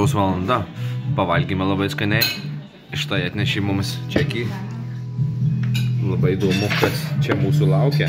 Bus valanda, pavalgėme labai skaniai, iš tai atnešė mums čekį. Labai įdomu, kas čia mūsų laukia.